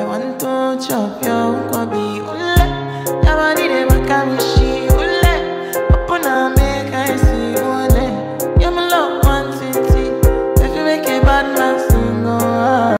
I want to chop your kwabi